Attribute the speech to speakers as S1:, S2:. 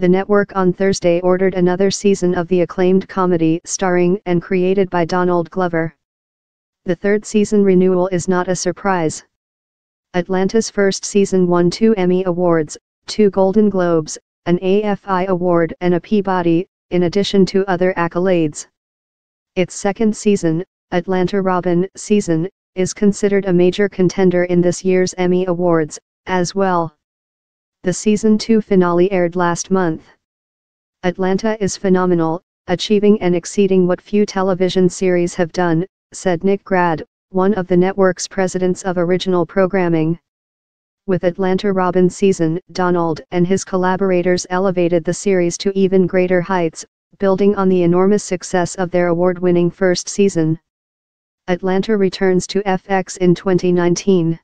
S1: the network on Thursday ordered another season of the acclaimed comedy starring and created by Donald Glover. The third season renewal is not a surprise. Atlanta's first season won two Emmy Awards, two Golden Globes, an AFI Award and a Peabody, in addition to other accolades. Its second season, Atlanta Robbin' season, is considered a major contender in this year's Emmy Awards, as well. The season 2 finale aired last month. Atlanta is phenomenal, achieving and exceeding what few television series have done, said Nick Grad, one of the network's presidents of original programming. With Atlanta Robbin' season, Donald and his collaborators elevated the series to even greater heights, building on the enormous success of their award-winning first season. Atlanta returns to FX in 2019.